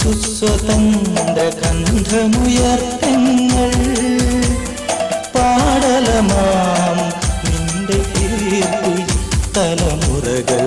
സുസ്വതന്ത ഗന്ധമുയർത്തങ്ങൾ പാടലമാം നിന്റെ തലമുറകൾ.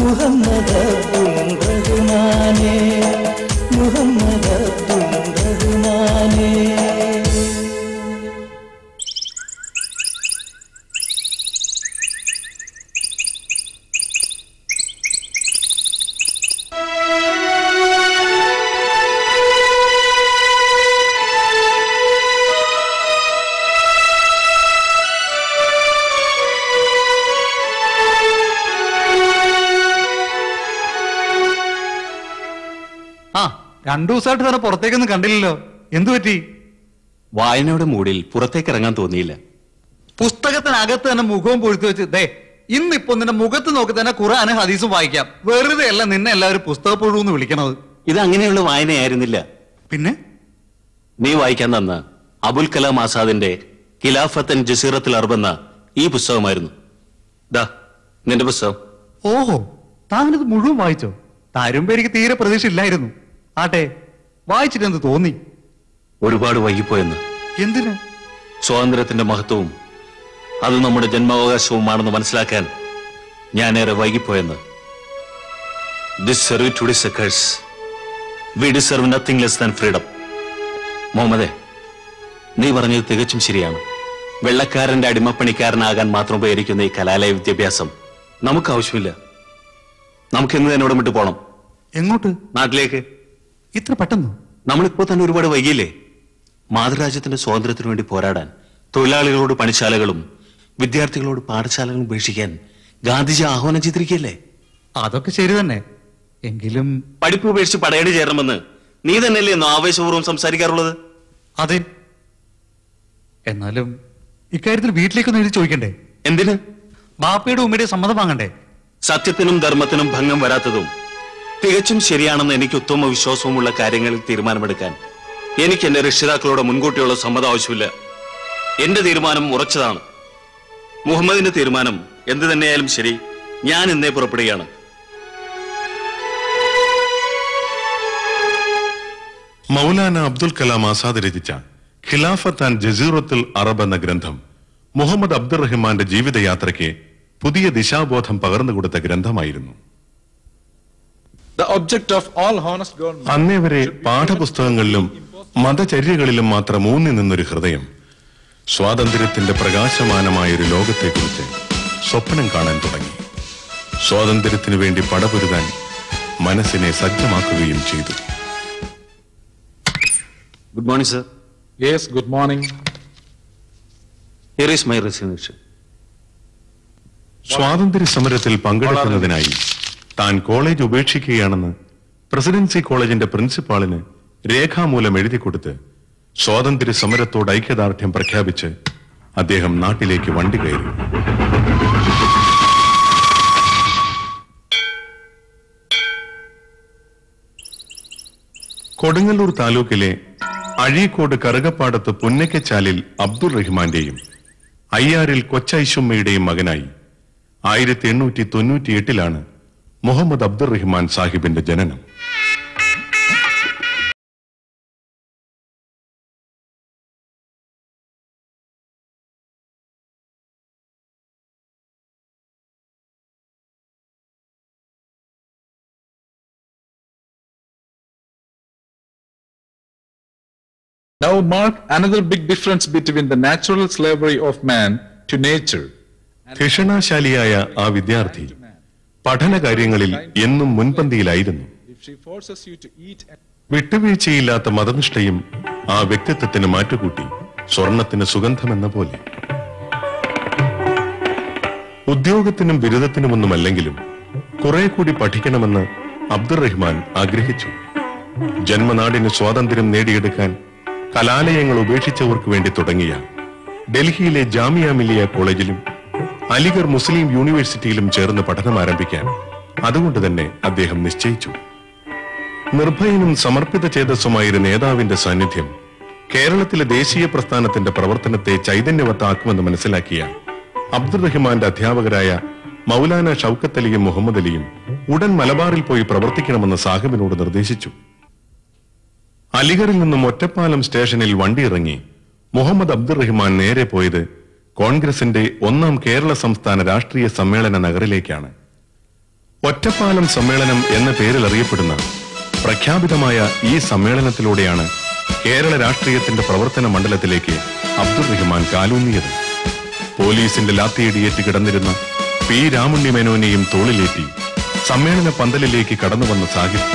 മുഹമ്മദ് രണ്ടു ദിവസമായിട്ട് തന്നെ പുറത്തേക്കൊന്നും കണ്ടില്ലല്ലോ. എന്തു പറ്റി? വായനയുടെ മൂടിൽ പുറത്തേക്ക് ഇറങ്ങാൻ തോന്നിയില്ല. പുസ്തകത്തിനകത്ത് തന്നെ മുഖവും പൊഴുത്തു വെച്ച് ദേ ഇന്നിപ്പോ നിന്റെ മുഖത്ത് നോക്കി തന്നെ ഖുറാനും ഹദീസും വായിക്കാം. വെറുതെ അല്ല നിന്നെ എല്ലാവരും പുസ്തക എന്ന് വിളിക്കണത്. ഇത് അങ്ങനെയുള്ള വായനയായിരുന്നില്ല. പിന്നെ? നീ വായിക്കാൻ തന്ന അബുൽ കലാം ആസാദിന്റെ ഖിലാഫത്തൻ ജസീറത്തിൽ അർബെന്ന ഈ പുസ്തകമായിരുന്നു. ദാ നിന്റെ പുസ്തകം. ഓഹോ താനിത് മുഴുവൻ വായിച്ചോ? താരുമ്പോ എനിക്ക് തീരെ പ്രതീക്ഷ ഇല്ലായിരുന്നു ആട്ടെ വായിച്ചിട്ട് എന്ത് തോന്നി? ഒരുപാട് വൈകിപ്പോയെന്ന്. എന്തിന്? സ്വാതന്ത്ര്യത്തിന്റെ മഹത്വവും അത് നമ്മുടെ ജന്മാവകാശവുമാണെന്ന് മനസ്സിലാക്കാൻ ഞാൻ ഏറെ വൈകിപ്പോയെന്ന് this serve to ഡിസക്കേഴ്സ് we deserve nothing less than freedom മുഹമ്മദേ നീ പറഞ്ഞത് തികച്ചും ശരിയാണ്. വെള്ളക്കാരന്റെ അടിമപ്പണിക്കാരനാകാൻ മാത്രം ഉപകരിക്കുന്ന ഈ കലാലയ വിദ്യാഭ്യാസം നമുക്ക് ആവശ്യമില്ല. നമുക്ക് ഇന്ന് തന്നെ ഇവിടെ വിട്ടു പോണം. എങ്ങോട്ട്? നാട്ടിലേക്ക്. ഇത്ര പെട്ടെന്ന്? നമ്മളിപ്പോ തന്നെ ഒരുപാട് വൈകിയില്ലേ? മാതൃരാജ്യത്തിന്റെ സ്വാതന്ത്ര്യത്തിനു വേണ്ടി പോരാടാൻ തൊഴിലാളികളോട് പണിശാലകളും വിദ്യാർത്ഥികളോട് പാഠശാലകളും ഉപേക്ഷിക്കാൻ ഗാന്ധിജി ആഹ്വാനം ചെയ്തിരിക്കുകയല്ലേ? അതൊക്കെ ശരി തന്നെ. എങ്കിലും പഠിപ്പ് ഉപേക്ഷിച്ച് പടയണി ചേരണമെന്ന് നീ തന്നെയല്ലേ ഇന്ന് ആവേശപൂർവം സംസാരിക്കാറുള്ളത്? അതെ. എന്നാലും ഇക്കാര്യത്തിൽ വീട്ടിലേക്കൊന്ന് എഴുതി ചോദിക്കണ്ടേ? എന്തിന്? ബാപ്പയുടെ ഉമ്മയുടെ സമ്മതം വാങ്ങണ്ടേ? സത്യത്തിനും ധർമ്മത്തിനും ഭംഗം വരാത്തതും തികച്ചും ശരിയാണെന്ന് എനിക്ക് ഉത്തമ വിശ്വാസവുമുള്ള കാര്യങ്ങളിൽ തീരുമാനമെടുക്കാൻ. എനിക്ക് എന്റെ രക്ഷിതാക്കളോട് മുൻകൂട്ടിയുള്ള സമ്മതം ആവശ്യമില്ല. എന്റെ തീരുമാനം ഉറച്ചതാണ്. മുഹമ്മദിന്റെ തീരുമാനം എന്ത് തന്നെയായാലും ശരി ഞാൻ ഇന്നേ പുറപ്പെടുകയാണ്. മൗലാന അബ്ദുൽ കലാം ആസാദ് രചിച്ച ഖിലാഫത്ത് ആൻഡ് ജസീറത്തുൽ അറബ് എന്ന ഗ്രന്ഥം മുഹമ്മദ് അബ്ദുറഹിമാന്റെ ജീവിതയാത്രയ്ക്ക് പുതിയ ദിശാബോധം പകർന്നുകൊടുത്ത ഗ്രന്ഥമായിരുന്നു. The object of all honest government അന്നേ വരെ പാഠപുസ്തകങ്ങളിലും മതചര്യകളിലും മാത്രം ഊന്നി നിന്നൊരു ഹൃദയം. സ്വാതന്ത്ര്യത്തിന്റെ പ്രകാശമാനമായ ഒരു ലോകത്തെക്കുറിച്ച് സ്വപ്നം കാണാൻ തുടങ്ങി. സ്വാതന്ത്ര്യത്തിനു വേണ്ടി പടപൊരുതാൻ മനസ്സിനെ സജ്ജമാക്കുകയും ചെയ്തു. Good morning sir yes good morning here is my resignation സ്വാതന്ത്ര്യ സമരത്തിൽ പങ്കെടുക്കുന്നതിനായി താൻ കോളേജ് ഉപേക്ഷിക്കുകയാണെന്ന് പ്രസിഡൻസി കോളേജിന്റെ പ്രിൻസിപ്പാളിന് രേഖാമൂലം എഴുതി കൊടുത്ത് സ്വാതന്ത്ര്യ സമരത്തോട് ഐക്യദാർഢ്യം പ്രഖ്യാപിച്ച് അദ്ദേഹം നാട്ടിലേക്ക് വണ്ടി കയറി. കൊടുങ്ങല്ലൂർ താലൂക്കിലെ അഴീക്കോട് കറുകപ്പാടത്ത് പുന്നക്കച്ചാലിൽ അബ്ദുൾ റഹ്മാന്റെയും അയ്യാറിൽ കൊച്ചൈശുമ്മയുടെയും മകനായി ആയിരത്തി എണ്ണൂറ്റി തൊണ്ണൂറ്റിയെട്ടിലാണ് മുഹമ്മദ് അബ്ദുൾ റഹ്മാൻ സാഹിബിന്റെ ജനനം Now mark another big difference between the natural slavery of man to nature. ധിഷണാശാലിയായ ആ വിദ്യാർത്ഥി പഠനകാര്യങ്ങളിൽ എന്നും മുൻപന്തിയിലായിരുന്നു. വിട്ടുവീഴ്ചയില്ലാത്ത മതനിഷ്ഠയും ആ വ്യക്തിത്വത്തിന് മാറ്റുകൂട്ടി സ്വർണത്തിന് സുഗന്ധമെന്ന പോലെ. ഉദ്യോഗത്തിനും ബിരുദത്തിനുമൊന്നുമല്ലെങ്കിലും കുറെ കൂടി പഠിക്കണമെന്ന് അബ്ദുറഹ്മാൻ ആഗ്രഹിച്ചു. ജന്മനാടിന് സ്വാതന്ത്ര്യം നേടിയെടുക്കാൻ കലാലയങ്ങൾ ഉപേക്ഷിച്ചവർക്ക് വേണ്ടി തുടങ്ങിയ ഡൽഹിയിലെ ജാമിയ മിലിയ കോളേജിലും അലിഗർ മുസ്ലിം യൂണിവേഴ്സിറ്റിയിലും ചേർന്ന് പഠനം ആരംഭിക്കാൻ അതുകൊണ്ട് തന്നെ അദ്ദേഹം നിശ്ചയിച്ചു. നിർഭയനും സമർപ്പിത ചേതസ്സുമായൊരു നേതാവിന്റെ സാന്നിധ്യം കേരളത്തിലെ ദേശീയ പ്രസ്ഥാനത്തിന്റെ പ്രവർത്തനത്തെ ചൈതന്യവത്താക്കുമെന്ന് മനസ്സിലാക്കിയ അബ്ദുൾ റഹ്മാന്റെ അധ്യാപകരായ മൗലാന ഷൌക്കത്ത് അലിയും മുഹമ്മദ് അലിയും ഉടൻ മലബാറിൽ പോയി പ്രവർത്തിക്കണമെന്ന് സാഹിബിനോട് നിർദ്ദേശിച്ചു. അലിഗറിൽ നിന്നും ഒറ്റപ്പാലം സ്റ്റേഷനിൽ വണ്ടിയിറങ്ങി മുഹമ്മദ് അബ്ദുൾ റഹ്മാൻ നേരെ പോയത് കോൺഗ്രസിന്റെ ഒന്നാം കേരള സംസ്ഥാന രാഷ്ട്രീയ സമ്മേളന നഗറിലേക്കാണ്. ഒറ്റപ്പാലം സമ്മേളനം എന്ന പേരിൽ അറിയപ്പെടുന്ന പ്രഖ്യാപിതമായ ഈ സമ്മേളനത്തിലൂടെയാണ് കേരള രാഷ്ട്രീയത്തിന്റെ പ്രവർത്തന മണ്ഡലത്തിലേക്ക് അബ്ദുൾ റഹ്മാൻ കാലൂന്നിയത്. പോലീസിന്റെ ലാത്തിയിടിയേറ്റ് കിടന്നിരുന്ന പി രാമുണ്ണി മേനോനെയും തോളിലേറ്റി സമ്മേളന പന്തലിലേക്ക് കടന്നുവന്ന സാഹിബ്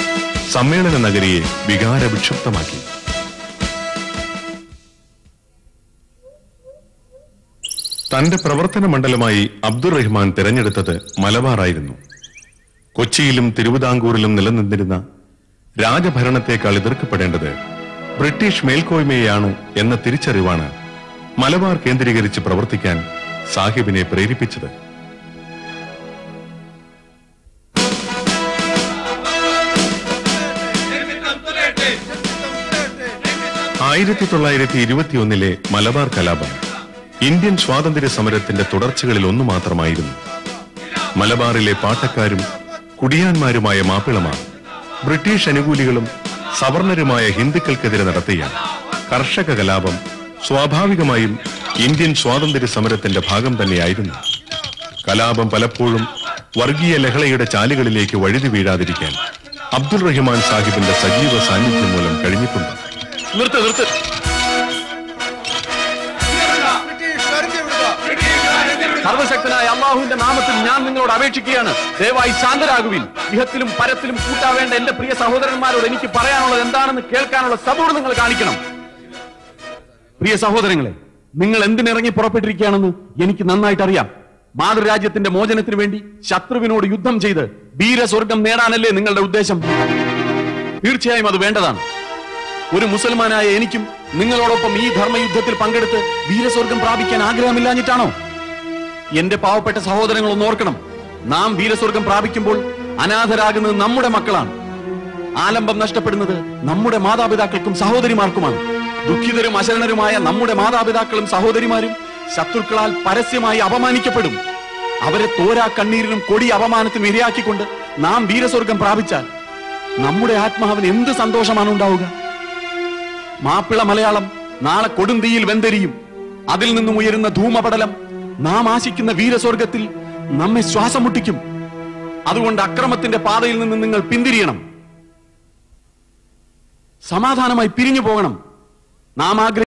സമ്മേളന നഗരിയെ വികാരവിക്ഷുപ്തമാക്കി തന്റെ പ്രവർത്തന മണ്ഡലമായി അബ്ദുൾ റഹ്മാൻ തിരഞ്ഞെടുത്തത് മലബാറായിരുന്നു. കൊച്ചിയിലും തിരുവിതാംകൂറിലും നിലനിന്നിരുന്ന രാജഭരണത്തെക്കാൾ എതിർക്കപ്പെടേണ്ടത് ബ്രിട്ടീഷ് മേൽക്കോയ്മയാണ് എന്ന തിരിച്ചറിവാണ് മലബാർ കേന്ദ്രീകരിച്ച് പ്രവർത്തിക്കാൻ സാഹിബിനെ പ്രേരിപ്പിച്ചത്. ആയിരത്തി തൊള്ളായിരത്തി ഇരുപത്തിയൊന്നിലെ മലബാർ കലാപം. ഇന്ത്യൻ സ്വാതന്ത്ര്യ സമരത്തിന്റെ തുടർച്ചകളിൽ ഒന്നു മാത്രമായിരുന്നു. മലബാറിലെ പാട്ടക്കാരും കുടിയാന്മാരുമായ മാപ്പിളമാർ ബ്രിട്ടീഷ് അനുകൂലികളും സവർണരുമായ ഹിന്ദുക്കൾക്കെതിരെ നടത്തിയ കർഷക കലാപം സ്വാഭാവികമായും ഇന്ത്യൻ സ്വാതന്ത്ര്യ സമരത്തിന്റെ ഭാഗം തന്നെയായിരുന്നു. കലാപം പലപ്പോഴും വർഗീയ ലഹളയുടെ ചാലുകളിലേക്ക് വഴുതി വീഴാതിരിക്കാൻ അബ്ദുൾ റഹ്മാൻ സാഹിബിന്റെ സജീവ സാന്നിധ്യം മൂലം കഴിഞ്ഞിട്ടുണ്ട്. സർവശക്തനായ അള്ളാഹുവിന്റെ നാമത്തിൽ ഞാൻ നിങ്ങളോട് അപേക്ഷിക്കുകയാണ്. ദയവായി ശാന്തരാകുവിൻ. ഇഹത്തിലും പരത്തിലും കൂട്ടാവേണ്ട എന്റെ പ്രിയ സഹോദരന്മാരോട് എനിക്ക് പറയാനുള്ളത് എന്താണെന്ന് കേൾക്കാനുള്ള സബൂർ നിങ്ങൾ കാണിക്കണം. പ്രിയ സഹോദരങ്ങളെ നിങ്ങൾ എന്തിനിറങ്ങി പുറപ്പെട്ടിരിക്കുകയാണെന്ന് എനിക്ക് നന്നായിട്ട് അറിയാം മാതൃരാജ്യത്തിന്റെ മോചനത്തിന് വേണ്ടി ശത്രുവിനോട് യുദ്ധം ചെയ്ത് വീരസ്വർഗം നേടാനല്ലേ നിങ്ങളുടെ ഉദ്ദേശം? തീർച്ചയായും അത് വേണ്ടതാണ്. ഒരു മുസൽമാനായ എനിക്കും നിങ്ങളോടൊപ്പം ഈ ധർമ്മയുദ്ധത്തിൽ പങ്കെടുത്ത് വീരസ്വർഗം പ്രാപിക്കാൻ ആഗ്രഹമില്ലാഞ്ഞിട്ടാണോ? എന്റെ പാവപ്പെട്ട സഹോദരങ്ങൾ ഒന്ന് ഓർക്കണം. നാം വീരസ്വർഗം പ്രാപിക്കുമ്പോൾ അനാഥരാകുന്നത് നമ്മുടെ മക്കളാണ്. ആലംബം നഷ്ടപ്പെടുന്നത് നമ്മുടെ മാതാപിതാക്കൾക്കും സഹോദരിമാർക്കുമാണ്. ദുഃഖിതരും അശരണരുമായ നമ്മുടെ മാതാപിതാക്കളും സഹോദരിമാരും ശത്രുക്കളാൽ പരസ്യമായി അപമാനിക്കപ്പെടും. അവരെ തോരാ കണ്ണീരിലും കൊടി അപമാനത്തിനും ഇരയാക്കിക്കൊണ്ട് നാം വീരസ്വർഗം പ്രാപിച്ചാൽ നമ്മുടെ ആത്മാവിന് എന്ത് സന്തോഷമാണ് ഉണ്ടാവുക? മാപ്പിള മലയാളം നാളെ കൊടുന്തീയിൽ വെന്തരിയും. അതിൽ നിന്നും ഉയരുന്ന ധൂമപടലം നാം ആശിക്കുന്ന വീരസ്വർഗത്തിൽ നമ്മെ ശ്വാസം മുട്ടിക്കും അതുകൊണ്ട് അക്രമത്തിന്റെ പാതയിൽ നിന്ന് നിങ്ങൾ പിന്തിരിയണം. സമാധാനമായി പിരിഞ്ഞു പോകണം. നാം ആഗ്രഹിക്കുന്ന